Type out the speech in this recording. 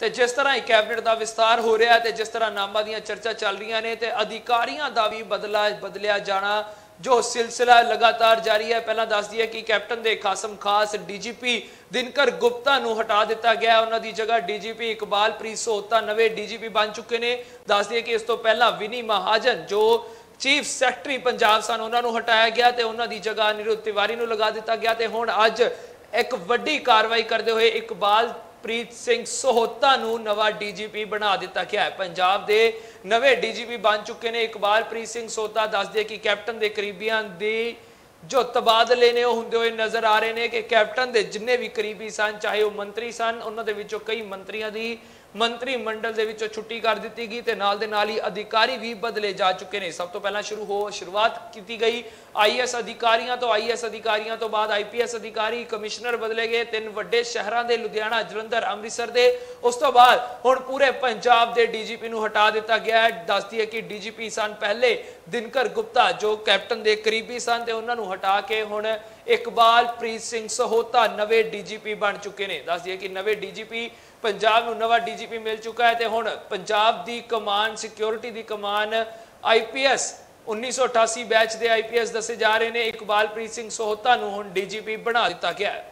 ਤੇ ਜਿਸ ਤਰ੍ਹਾਂ ਹੀ ਕੈਬਨਿਟ ਦਾ ਵਿਸਤਾਰ ਹੋ ਰਿਹਾ ਤੇ ਜਿਸ ਤਰ੍ਹਾਂ ਨਾਮਾਂ ਦੀਆਂ ਚਰਚਾ ਚੱਲ ਰਹੀਆਂ ਨੇ ਤੇ ਅਧਿਕਾਰੀਆਂ ਦਾ ਵੀ ਬਦਲਾ ਬਦਲਿਆ ਜਾਣਾ, ਜੋ ਸਿਲਸਿਲਾ ਲਗਾਤਾਰ ਜਾਰੀ ਹੈ, ਪਹਿਲਾਂ ਦੱਸ ਦਈਏ ਕਿ ਕੈਪਟਨ ਦੇ ਖਾਸਮ ਖਾਸ ਡੀਜੀਪੀ ਦਿਨਕਰ ਗੁਪਤਾ ਨੂੰ ਹਟਾ ਦਿੱਤਾ ਗਿਆ ਹੈ। ਉਹਨਾਂ ਦੀ ਜਗ੍ਹਾ ਡੀਜੀਪੀ ਇਕਬਾਲਪ੍ਰੀਤ ਸੋਹਤਾ ਨਵੇਂ ਡੀਜੀਪੀ ਬਣ ਚੁੱਕੇ ਨੇ ਦੱਸ ਦਈਏ ਕਿ ਇਸ ਤੋਂ ਪਹਿਲਾਂ ਵਿਨੀ ਮਹਾਜਨ, ਜੋ ਚੀਫ ਸੈਕਟਰੀ ਪੰਜਾਬ ਸਨ, ਉਹਨਾਂ ਨੂੰ ਹਟਾਇਆ ਗਿਆ ਤੇ ਉਹਨਾਂ ਦੀ ਜਗ੍ਹਾ ਅਨਿਰੁੱਧ ਤਿਵਾਰੀ ਨੂੰ ਲਗਾ ਦਿੱਤਾ ਗਿਆ ਤੇ ਹੁਣ ਅੱਜ ਇੱਕ ਵੱਡੀ ਕਾਰਵਾਈ ਕਰਦੇ ਹੋਏ ਇਕਬਾਲ ਪ੍ਰੀਤ ਸਿੰਘ ਸੋਹਤਾ ਨੂੰ ਨਵਾਂ ਡੀਜੀਪੀ ਬਣਾ ਦਿੱਤਾ ਗਿਆ ਹੈ। ਪੰਜਾਬ ਦੇ ਨਵੇਂ ਡੀਜੀਪੀ ਬਣ ਚੁੱਕੇ ਨੇ। ਇਕਬਾਲਪ੍ਰੀਤ ਸਿੰਘ ਸੋਹਤਾ ਦੱਸਦੇ ਕਿ ਕੈਪਟਨ ਦੇ ਕਰੀਬੀਆਂ ਦੀ ਜੋ ਤਬਾਦਲੇ ਨੇ, ਉਹ ਹੁੰਦੇ ਹੋਏ ਨਜ਼ਰ ਆ ਰਹੇ ਨੇ ਕਿ ਕੈਪਟਨ ਦੇ ਜਿੰਨੇ ਵੀ ਕਰੀਬੀ ਸਨ, ਚਾਹੇ ਉਹ ਮੰਤਰੀ ਸਨ, ਉਹਨਾਂ ਦੇ ਵਿੱਚੋਂ ਕਈ ਮੰਤਰੀਆਂ ਦੀ ਮੰਤਰੀ ਮੰਡਲ ਦੇ ਵਿੱਚੋਂ ਛੁੱਟੀ ਕਰ ਦਿੱਤੀ ਗਈ ਤੇ ਨਾਲ ਦੇ ਨਾਲ ਹੀ ਅਧਿਕਾਰੀ ਵੀ ਬਦਲੇ ਜਾ ਚੁੱਕੇ ਨੇ। ਸਭ ਤੋਂ ਪਹਿਲਾਂ ਸ਼ੁਰੂ ਹੋ ਸ਼ੁਰੂਆਤ ਕੀਤੀ ਗਈ। ਆਈਐਸ ਅਧਿਕਾਰੀਆਂ ਤੋਂ ਆਈਐਸ ਅਧਿਕਾਰੀਆਂ ਤੋਂ ਬਾਅਦ ਆਈਪੀਐਸ ਅਧਿਕਾਰੀ, ਕਮਿਸ਼ਨਰ ਬਦਲੇ ਗਏ ਤਿੰਨ ਵੱਡੇ ਸ਼ਹਿਰਾਂ ਦੇ ਲੁਧਿਆਣਾ, ਜਲੰਧਰ, ਅੰਮ੍ਰਿਤਸਰ ਦੇ। ਉਸ ਤੋਂ ਬਾਅਦ ਹੁਣ ਪੂਰੇ ਪੰਜਾਬ ਦੇ ਡੀਜੀਪੀ ਨੂੰ ਹਟਾ ਦਿੱਤਾ ਗਿਆ ਹੈ। ਦੱਸਦੀ ਹੈ ਕਿ ਡੀਜੀਪੀ ਸਨ ਪਹਿਲੇ ਦਿਨਕਰ ਗੁਪਤਾ, ਜੋ ਕੈਪਟਨ ਦੇ ਕਰੀਬੀ ਸਨ ਤੇ ਉਹਨਾਂ ਨੂੰ ਹਟਾ ਕੇ ਹੁਣ ਇਕਬਾਲਪ੍ਰੀਤ ਸਿੰਘ ਸਹੋਤਾ ਨਵੇਂ ਡੀਜੀਪੀ ਬਣ ਚੁੱਕੇ ਨੇ। ਦੱਸਦੀ ਹੈ ਕਿ ਨਵੇਂ ਡੀਜੀਪੀ ਪੰਜਾਬ ਨੂੰ ਨਵਾਂ ਡੀ ਡੀਜੀਪੀ ਮਿਲ ਚੁੱਕਾ ਹੈ ਤੇ ਹੁਣ ਪੰਜਾਬ ਦੀ ਕਮਾਨ ਸਿਕਿਉਰਿਟੀ ਦੀ ਕਮਾਨ ਆਈਪੀਐਸ 1988 ਬੈਚ ਦੇ ਆਈਪੀਐਸ ਦੱਸੇ ਜਾ ਰਹੇ ਨੇ। ਇਕਬਾਲਪ੍ਰੀਤ ਸਿੰਘ ਸੋਹਤਾ ਨੂੰ ਹੁਣ ਡੀਜੀਪੀ ਬਣਾ ਦਿੱਤਾ ਗਿਆ ਹੈ।